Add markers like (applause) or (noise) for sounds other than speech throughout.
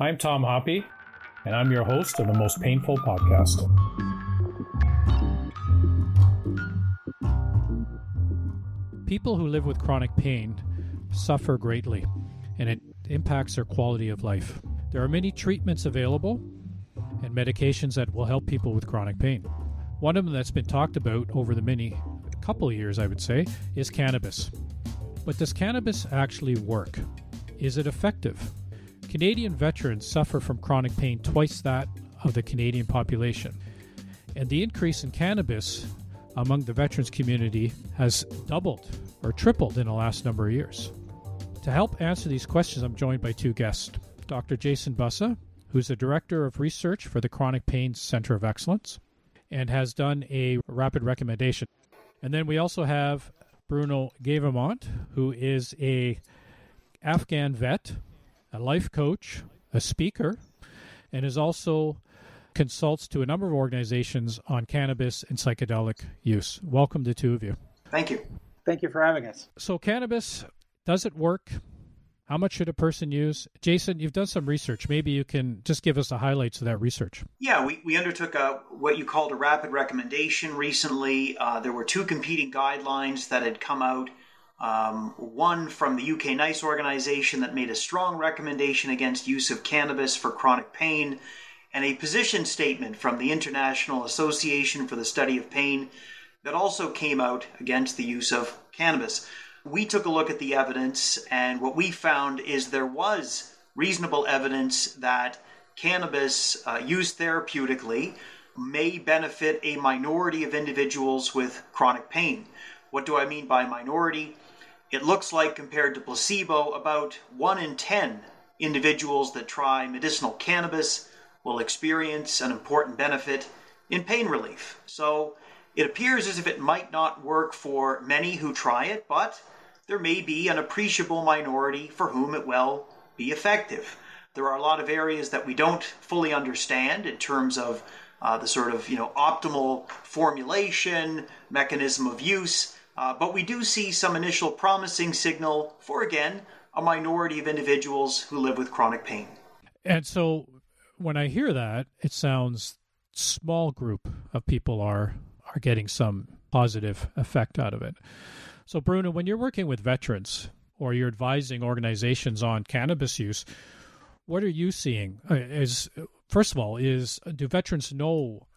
I'm Tom Hoppy, and I'm your host of the Most Painful Podcast. People who live with chronic pain suffer greatly, and it impacts their quality of life. There are many treatments available and medications that will help people with chronic pain. One of them that's been talked about over the many couple of years, I would say, is cannabis. But does cannabis actually work? Is it effective? Canadian veterans suffer from chronic pain twice that of the Canadian population. And the increase in cannabis among the veterans community has doubled or tripled in the last number of years. To help answer these questions, I'm joined by two guests Dr. Jason Busse, who's the Director of Research for the Chronic Pain Center of Excellence and has done a rapid recommendation. And then we also have Bruno Guevremont, who is a Afghan vet a life coach, a speaker, and is also consults to a number of organizations on cannabis and psychedelic use. Welcome to two of you. Thank you. Thank you for having us. So, cannabis, does it work? How much should a person use? Jason, you've done some research. Maybe you can just give us the highlights of that research. Yeah, we, we undertook a, what you called a rapid recommendation recently. Uh, there were two competing guidelines that had come out um, one from the UK NICE organization that made a strong recommendation against use of cannabis for chronic pain, and a position statement from the International Association for the Study of Pain that also came out against the use of cannabis. We took a look at the evidence, and what we found is there was reasonable evidence that cannabis uh, used therapeutically may benefit a minority of individuals with chronic pain. What do I mean by minority? It looks like, compared to placebo, about 1 in 10 individuals that try medicinal cannabis will experience an important benefit in pain relief. So it appears as if it might not work for many who try it, but there may be an appreciable minority for whom it will be effective. There are a lot of areas that we don't fully understand in terms of uh, the sort of you know optimal formulation, mechanism of use. Uh, but we do see some initial promising signal for, again, a minority of individuals who live with chronic pain. And so when I hear that, it sounds small group of people are are getting some positive effect out of it. So Bruno, when you're working with veterans or you're advising organizations on cannabis use, what are you seeing? Uh, is first of all, is do veterans know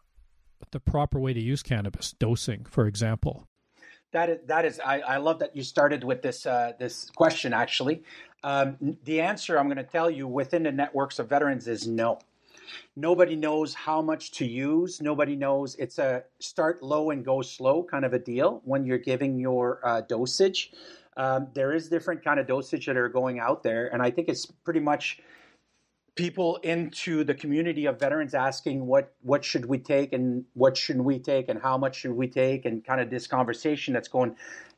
the proper way to use cannabis dosing, for example? That is, that is I, I love that you started with this uh, this question. Actually, um, the answer I'm going to tell you within the networks of veterans is no. Nobody knows how much to use. Nobody knows. It's a start low and go slow kind of a deal when you're giving your uh, dosage. Um, there is different kind of dosage that are going out there, and I think it's pretty much people into the community of veterans asking what what should we take and what shouldn't we take and how much should we take and kind of this conversation that's going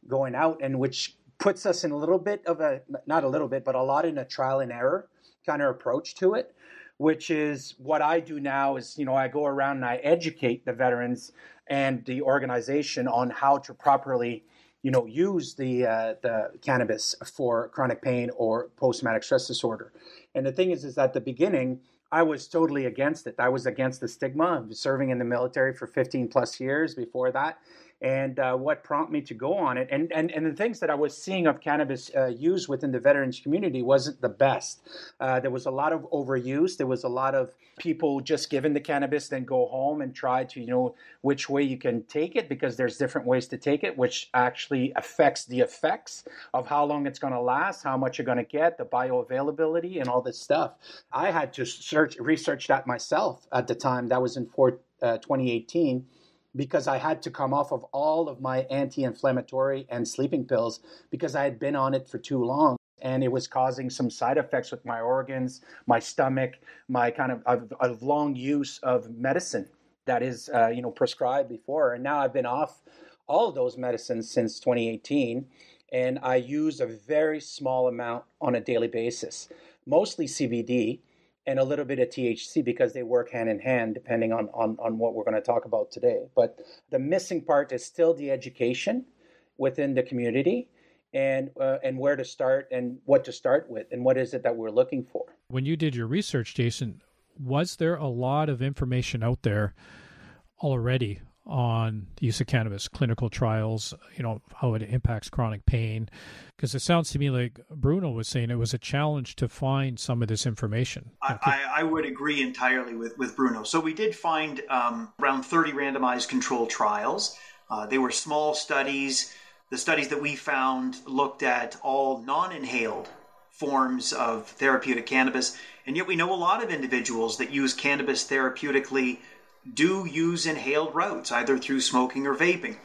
going out and which puts us in a little bit of a not a little bit but a lot in a trial and error kind of approach to it which is what I do now is you know I go around and I educate the veterans and the organization on how to properly you know use the uh, the cannabis for chronic pain or post traumatic stress disorder and the thing is, is at the beginning, I was totally against it. I was against the stigma of serving in the military for 15 plus years before that and uh, what prompted me to go on it. And, and, and the things that I was seeing of cannabis uh, used within the veterans community wasn't the best. Uh, there was a lot of overuse. There was a lot of people just given the cannabis, then go home and try to, you know, which way you can take it because there's different ways to take it, which actually affects the effects of how long it's going to last, how much you're going to get, the bioavailability, and all this stuff. I had to search, research that myself at the time. That was in for, uh, 2018 because I had to come off of all of my anti inflammatory and sleeping pills because I had been on it for too long. And it was causing some side effects with my organs, my stomach, my kind of, of, of long use of medicine that is, uh, you know, prescribed before. And now I've been off all of those medicines since 2018. And I use a very small amount on a daily basis, mostly CBD and a little bit of THC because they work hand in hand depending on, on, on what we're going to talk about today. But the missing part is still the education within the community and uh, and where to start and what to start with and what is it that we're looking for. When you did your research, Jason, was there a lot of information out there already on the use of cannabis, clinical trials, you know, how it impacts chronic pain. Because it sounds to me like Bruno was saying it was a challenge to find some of this information. I, I, I would agree entirely with, with Bruno. So we did find um, around 30 randomized control trials. Uh, they were small studies. The studies that we found looked at all non inhaled forms of therapeutic cannabis. And yet we know a lot of individuals that use cannabis therapeutically do use inhaled routes, either through smoking or vaping.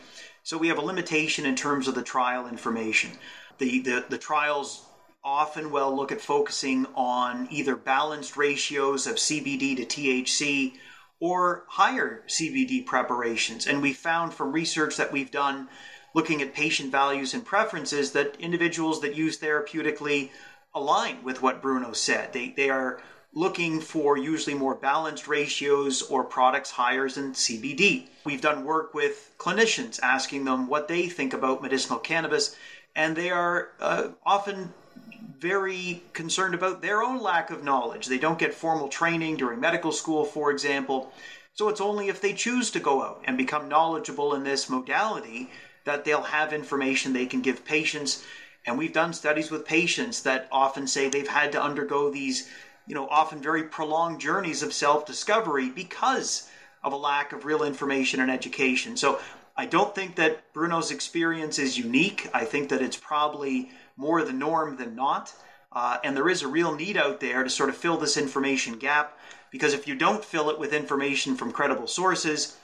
So we have a limitation in terms of the trial information. The, the, the trials often well look at focusing on either balanced ratios of CBD to THC or higher CBD preparations. And we found from research that we've done looking at patient values and preferences that individuals that use therapeutically align with what Bruno said. They, they are looking for usually more balanced ratios or products higher than CBD. We've done work with clinicians asking them what they think about medicinal cannabis, and they are uh, often very concerned about their own lack of knowledge. They don't get formal training during medical school, for example. So it's only if they choose to go out and become knowledgeable in this modality that they'll have information they can give patients. And we've done studies with patients that often say they've had to undergo these you know, often very prolonged journeys of self discovery because of a lack of real information and education. So I don't think that Bruno's experience is unique. I think that it's probably more the norm than not. Uh, and there is a real need out there to sort of fill this information gap because if you don't fill it with information from credible sources,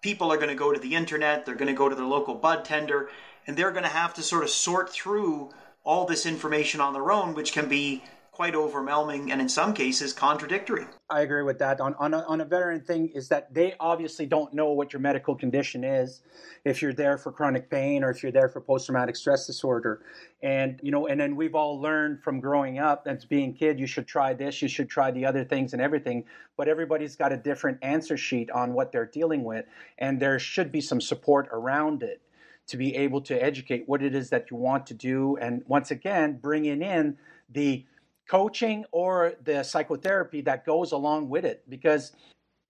people are going to go to the internet, they're going to go to their local bud tender, and they're going to have to sort of sort through all this information on their own, which can be quite overwhelming and in some cases contradictory. I agree with that. On, on, a, on a veteran thing is that they obviously don't know what your medical condition is if you're there for chronic pain or if you're there for post-traumatic stress disorder. And, you know, and then we've all learned from growing up as being kid, you should try this, you should try the other things and everything. But everybody's got a different answer sheet on what they're dealing with. And there should be some support around it to be able to educate what it is that you want to do. And once again, bringing in the coaching or the psychotherapy that goes along with it because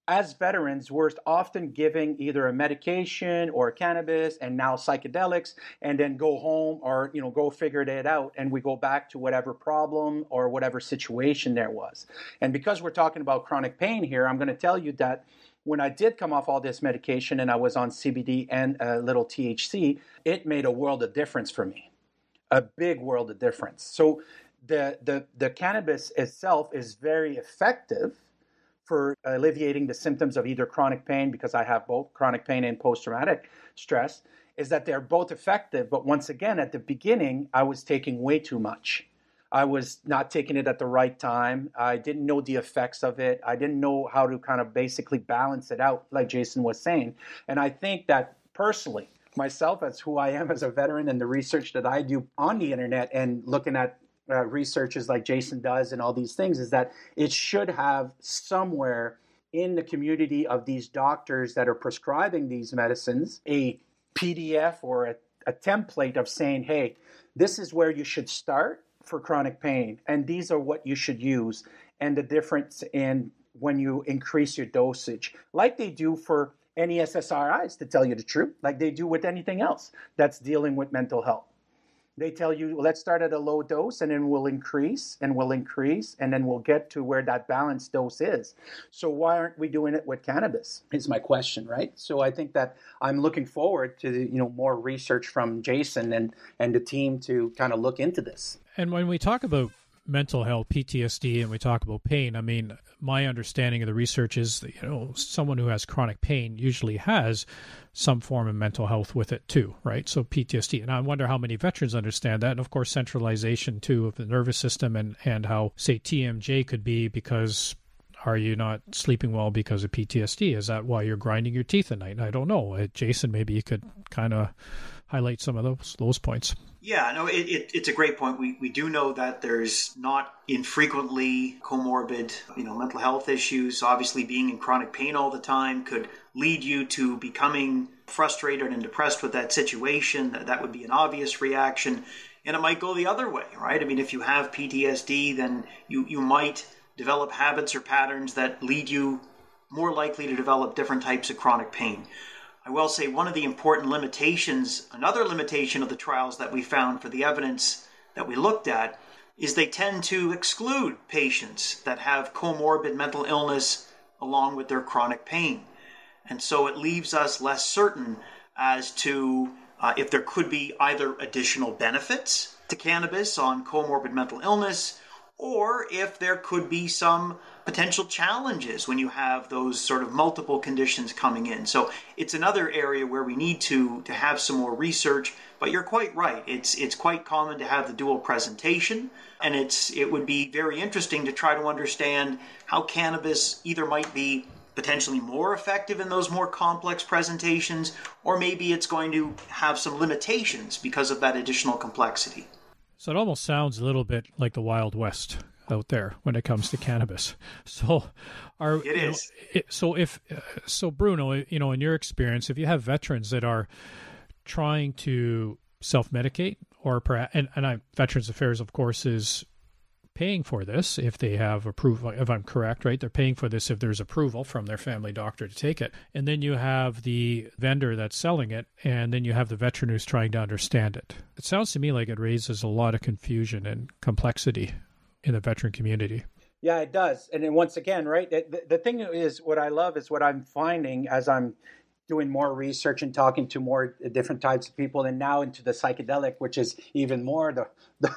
as veterans, we're often giving either a medication or cannabis and now psychedelics, and then go home or you know go figure it out, and we go back to whatever problem or whatever situation there was. And because we're talking about chronic pain here, I'm going to tell you that when I did come off all this medication and I was on CBD and a little THC, it made a world of difference for me, a big world of difference. So the, the, the cannabis itself is very effective for alleviating the symptoms of either chronic pain, because I have both chronic pain and post traumatic stress, is that they're both effective. But once again, at the beginning, I was taking way too much. I was not taking it at the right time. I didn't know the effects of it. I didn't know how to kind of basically balance it out, like Jason was saying. And I think that personally, myself, as who I am as a veteran and the research that I do on the internet and looking at uh, like Jason does and all these things is that it should have somewhere in the community of these doctors that are prescribing these medicines a PDF or a, a template of saying, hey, this is where you should start for chronic pain, and these are what you should use, and the difference in when you increase your dosage, like they do for any SSRIs, to tell you the truth, like they do with anything else that's dealing with mental health they tell you let's start at a low dose and then we'll increase and we'll increase and then we'll get to where that balanced dose is. So why aren't we doing it with cannabis is my question right? So i think that i'm looking forward to you know more research from jason and and the team to kind of look into this. And when we talk about mental health, PTSD, and we talk about pain, I mean, my understanding of the research is that, you know, someone who has chronic pain usually has some form of mental health with it too, right? So PTSD. And I wonder how many veterans understand that. And of course, centralization too of the nervous system and, and how, say, TMJ could be because are you not sleeping well because of PTSD? Is that why you're grinding your teeth at night? I don't know. Uh, Jason, maybe you could kind of highlight some of those those points. Yeah, no, it, it, it's a great point. We, we do know that there's not infrequently comorbid, you know, mental health issues. Obviously, being in chronic pain all the time could lead you to becoming frustrated and depressed with that situation. That, that would be an obvious reaction. and it might go the other way, right? I mean, if you have PTSD, then you, you might develop habits or patterns that lead you more likely to develop different types of chronic pain. I will say one of the important limitations, another limitation of the trials that we found for the evidence that we looked at, is they tend to exclude patients that have comorbid mental illness along with their chronic pain. And so it leaves us less certain as to uh, if there could be either additional benefits to cannabis on comorbid mental illness or if there could be some potential challenges when you have those sort of multiple conditions coming in. So it's another area where we need to to have some more research. But you're quite right. It's it's quite common to have the dual presentation, and it's it would be very interesting to try to understand how cannabis either might be potentially more effective in those more complex presentations, or maybe it's going to have some limitations because of that additional complexity. So it almost sounds a little bit like the Wild West out there when it comes to cannabis. (laughs) So, are it is. Know, so if so, Bruno, you know, in your experience, if you have veterans that are trying to self-medicate, or perhaps, and, and I, Veterans Affairs, of course, is paying for this if they have approval if i'm correct right they're paying for this if there's approval from their family doctor to take it and then you have the vendor that's selling it and then you have the veteran who's trying to understand it it sounds to me like it raises a lot of confusion and complexity in the veteran community yeah it does and then once again right the, the thing is what i love is what i'm finding as i'm doing more research and talking to more different types of people, and now into the psychedelic, which is even more the (laughs)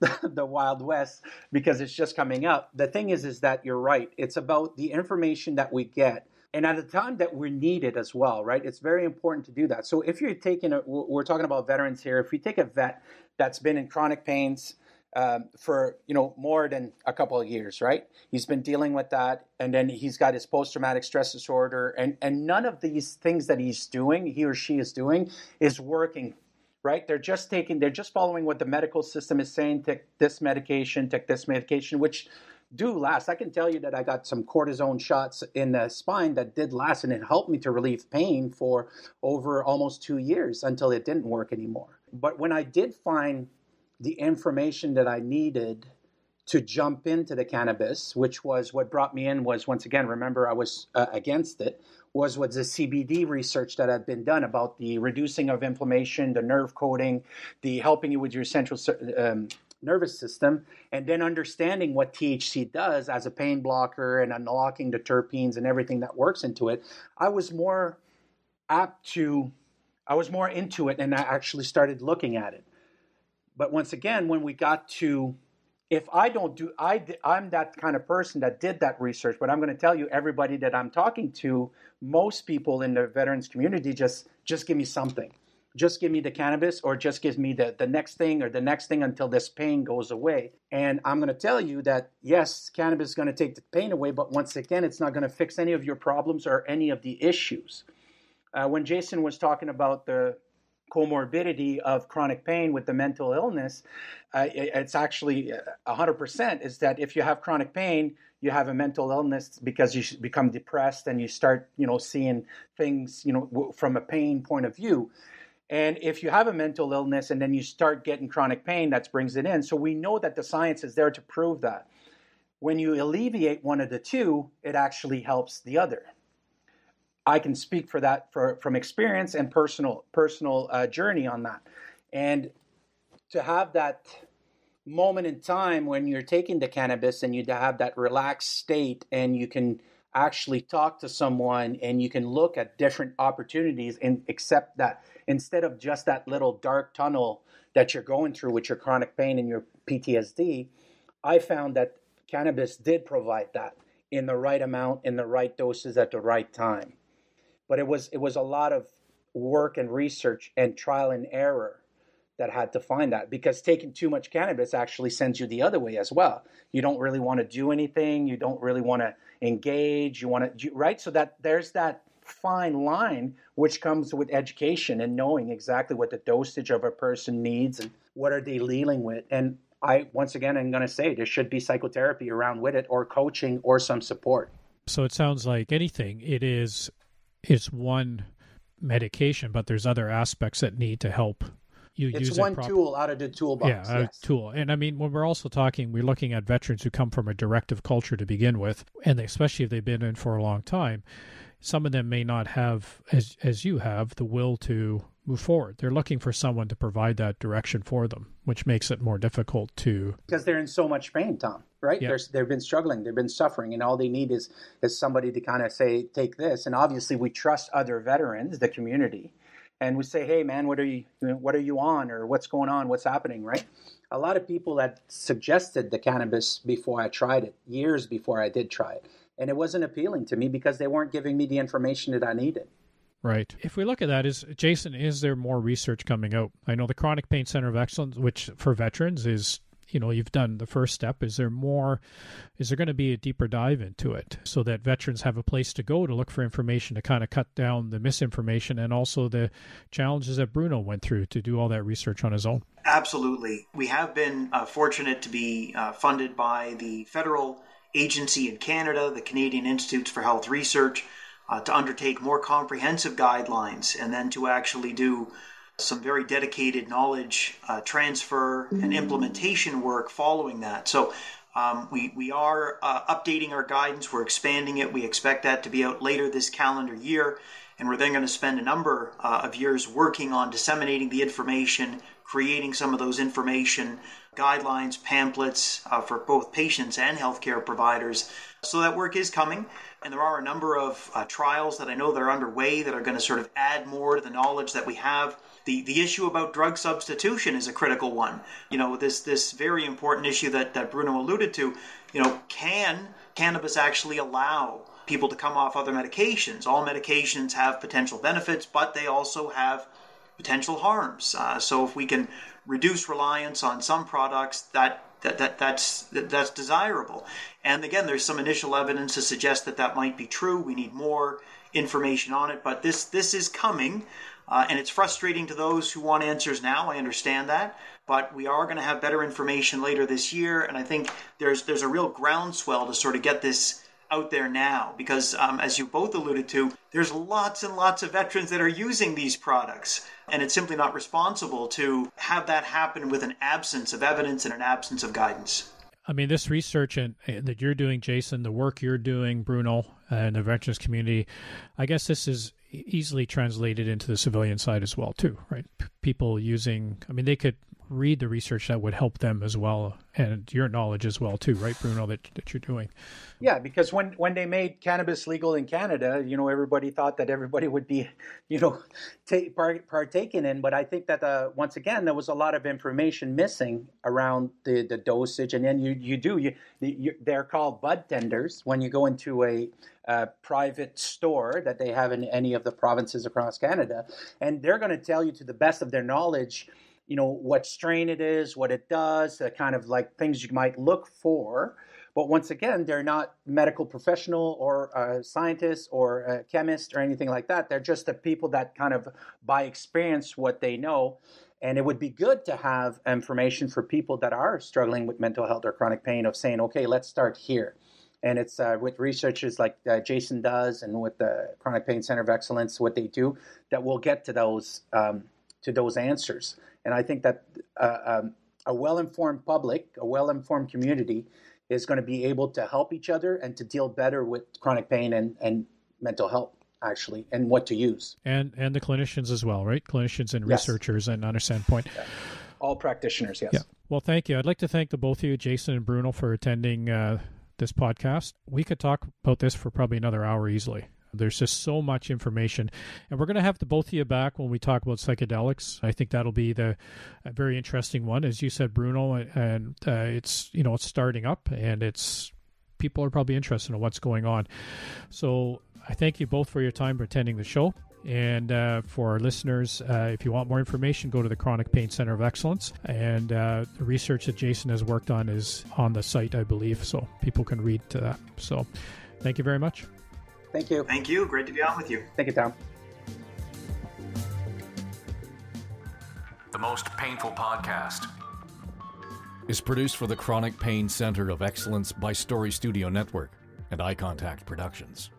the, the, wild west because it's just coming up. The thing is, is that you're right. It's about the information that we get and at the time that we're needed as well, right? It's very important to do that. So if you're taking a, we're talking about veterans here. If you take a vet that's been in chronic pains, um, for you know more than a couple of years, right? He's been dealing with that, and then he's got his post-traumatic stress disorder, and and none of these things that he's doing, he or she is doing, is working. Right? They're just taking, they're just following what the medical system is saying. Take this medication, take this medication, which do last. I can tell you that I got some cortisone shots in the spine that did last, and it helped me to relieve pain for over almost two years until it didn't work anymore. But when I did find the information that I needed to jump into the cannabis, which was what brought me in. Was once again, remember, I was uh, against it. Was was the CBD research that had been done about the reducing of inflammation, the nerve coating, the helping you with your central um, nervous system, and then understanding what THC does as a pain blocker and unlocking the terpenes and everything that works into it. I was more apt to, I was more into it, and I actually started looking at it. But once again, when we got to, if I don't do, I, I'm that kind of person that did that research, but I'm going to tell you, everybody that I'm talking to, most people in the veterans community just, just give me something. Just give me the cannabis or just give me the, the next thing or the next thing until this pain goes away. And I'm going to tell you that yes, cannabis is going to take the pain away, but once again, it's not going to fix any of your problems or any of the issues. Uh, when Jason was talking about the comorbidity of chronic pain with the mental illness, uh, it's actually 100% uh, is that if you have chronic pain, you have a mental illness because you become depressed and you start, you know, seeing things, you know, from a pain point of view. And if you have a mental illness and then you start getting chronic pain, that brings it in. So we know that the science is there to prove that. When you alleviate one of the two, it actually helps the other. I can speak for that for, from experience and personal personal uh, journey on that. And to have that moment in time when you're taking the cannabis and you have that relaxed state and you can actually talk to someone and you can look at different opportunities and accept that instead of just that little dark tunnel that you're going through with your chronic pain and your PTSD, I found that cannabis did provide that in the right amount, in the right doses at the right time but it was it was a lot of work and research and trial and error that had to find that because taking too much cannabis actually sends you the other way as well. You don't really want to do anything. You don't really want to engage. You want to right. So that there's that fine line which comes with education and knowing exactly what the dosage of a person needs and what are they dealing with. And I once again I'm going to say there should be psychotherapy around with it or coaching or some support. So it sounds like anything. It is it's one medication, but there's other aspects that need to help you it's use one it tool out of the toolbox. yeah, a yes. tool. And I mean, when we're also talking, we're looking at veterans who come from a directive culture to begin with, and they, especially if they've been in for a long time, some of them may not have, as as you have, the will to move forward. They're looking for someone to provide that direction for them, which makes it more difficult to. because they're in so much pain, Tom. Right? Yeah. They're, they've been struggling. They've been suffering, and all they need is is somebody to kind of say, "Take this." And obviously, we trust other veterans, the community, and we say, "Hey, man, what are you you what are you on, or what's going on? What's happening?" Right? A lot of people had suggested the cannabis before I tried it, years before I did try it, and it wasn't appealing to me because they weren't giving me the information that I needed. Right. If we look at that, is Jason, is there more research coming out? I know the Chronic Pain Center of Excellence, which for veterans is, you know, you've done the first step. Is there more? Is there going to be a deeper dive into it so that veterans have a place to go to look for information to kind of cut down the misinformation and also the challenges that Bruno went through to do all that research on his own? Absolutely. We have been uh, fortunate to be uh, funded by the federal agency in Canada, the Canadian Institutes for Health Research, uh, to undertake more comprehensive guidelines and then to actually do some very dedicated knowledge uh, transfer and implementation work following that. So um, we, we are uh, updating our guidance, we're expanding it. We expect that to be out later this calendar year. And we're then going to spend a number uh, of years working on disseminating the information, creating some of those information guidelines, pamphlets uh, for both patients and healthcare providers. So that work is coming. And there are a number of uh, trials that I know that are underway that are going to sort of add more to the knowledge that we have. The, the issue about drug substitution is a critical one. You know, this this very important issue that, that Bruno alluded to, you know, can cannabis actually allow people to come off other medications? All medications have potential benefits, but they also have potential harms. Uh, so if we can reduce reliance on some products, that that, that that's that, that's desirable. And again, there's some initial evidence to suggest that that might be true. We need more information on it, but this this is coming. Uh, and it's frustrating to those who want answers now. I understand that, but we are going to have better information later this year, and I think there's there's a real groundswell to sort of get this out there now because, um, as you both alluded to, there's lots and lots of veterans that are using these products, and it's simply not responsible to have that happen with an absence of evidence and an absence of guidance. I mean, this research and, and that you're doing, Jason, the work you're doing, Bruno, and the veterans community, I guess this is easily translated into the civilian side as well, too, right? P- people using, I mean, they could read the research that would help them as well, and your knowledge as well, too, right, Bruno, that, that you're doing. Yeah, because when when they made cannabis legal in Canada, you know, everybody thought that everybody would be, (laughs) you know, part, partaking in. But I think that uh, once again, there was a lot of information missing around the, the dosage, and then you you do you, you they're called bud tenders when you go into a uh, private store that they have in any of the provinces across Canada, and they're going to tell you to the best of their knowledge you know what strain it is, what it does, the kind of like things you might look for. But once again, they're not medical professional or scientists or uh, chemist or anything like that. They're just the people that kind of by experience what they know. And it would be good to have information for people that are struggling with mental health or chronic pain of saying, okay, let's start here. And it's uh, with researchers like uh, Jason does and with the Chronic Pain Center of Excellence, what they do, that we'll get to those um, to those answers. And I think that uh, um, a well-informed public, a well-informed community, is going to be able to help each other and to deal better with chronic pain and, and mental health actually and what to use And and the clinicians as well, right? Clinicians and Yes. researchers and understand point. all practitioners yes Yeah. Well, thank you. I'd like to thank the both of you, Jason and Bruno, for attending uh, this podcast. We could talk about this for probably another hour easily. There's just so much information, and we're going to have the both of you back when we talk about psychedelics. I think that'll be the very interesting one, as you said, Bruno. And uh, it's you know it's starting up, and it's people are probably interested in what's going on. So I thank you both for your time for attending the show. And uh, for our listeners, uh, if you want more information, go to the Chronic Pain Center of Excellence. And uh, the research that Jason has worked on is on the site, I believe, so people can read to that. So thank you very much. Thank you Thank you. Great to be on with you. thank you tom The Most Painful Podcast is produced for the Chronic Pain Center of Excellence by Story Studio Network and Eye Contact Productions.